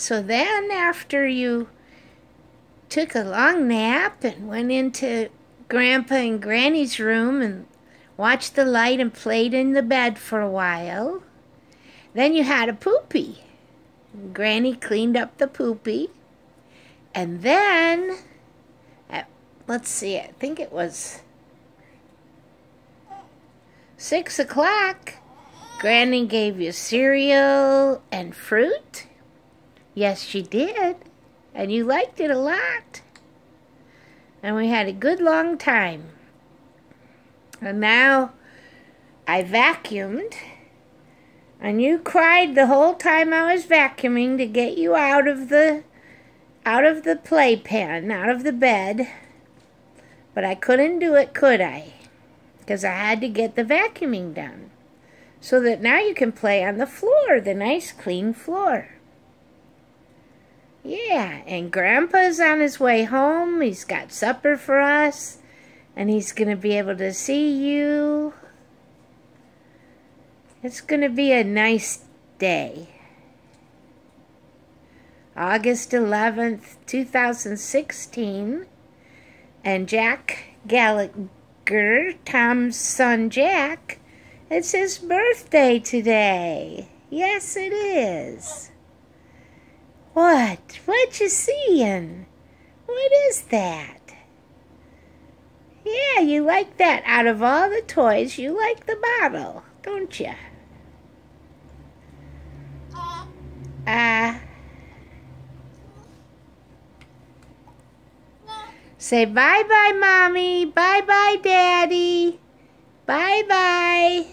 So then, after you took a long nap and went into Grandpa and Granny's room and watched the light and played in the bed for a while, then you had a poopy. Granny cleaned up the poopy. And then, at, let's see, I think it was six o'clock, Granny gave you cereal and fruit. Yes, she did. And you liked it a lot. And we had a good long time. And now I vacuumed. And you cried the whole time I was vacuuming to get you out of the out of the playpen, out of the bed. But I couldn't do it, could I? Because I had to get the vacuuming done. So that now you can play on the floor, the nice clean floor. Yeah, and Grandpa's on his way home. He's got supper for us. And he's going to be able to see you. It's going to be a nice day. August 11th, 2016. And Jack Gallagher, Tom's son Jack, it's his birthday today. Yes, it is. What? What you seeing? What is that? Yeah, you like that. Out of all the toys, you like the bottle, don't you? Say bye-bye, Mommy. Bye-bye, Daddy. Bye-bye.